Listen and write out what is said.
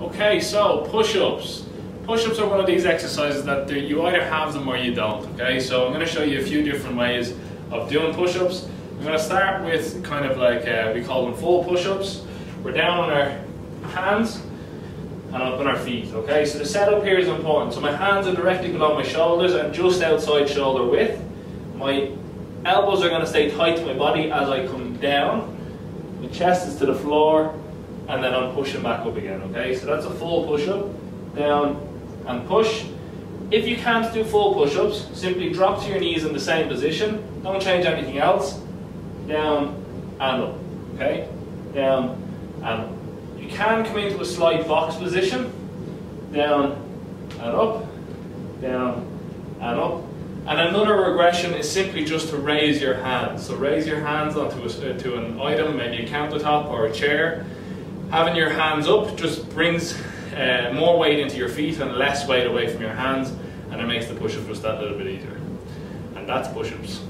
Okay, so push-ups. Push-ups are one of these exercises that you either have them or you don't, okay? So I'm going to show you a few different ways of doing push-ups. I'm going to start with kind of like, uh, we call them full push-ups. We're down on our hands and up on our feet, okay? So the setup here is important. So my hands are directly below my shoulders and just outside shoulder width. My elbows are going to stay tight to my body as I come down. My chest is to the floor and then I'm pushing back up again, okay? So that's a full push-up, down and push. If you can't do full push-ups, simply drop to your knees in the same position. Don't change anything else. Down and up, okay? Down and up. You can come into a slight box position. Down and up, down and up. And another regression is simply just to raise your hands. So raise your hands onto a, to an item, maybe a countertop or a chair, Having your hands up just brings uh, more weight into your feet and less weight away from your hands and it makes the push-up just that little bit easier. And that's push-ups.